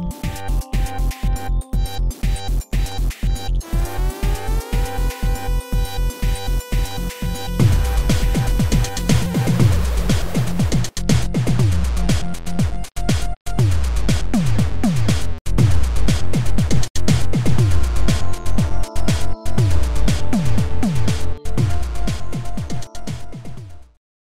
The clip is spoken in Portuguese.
Música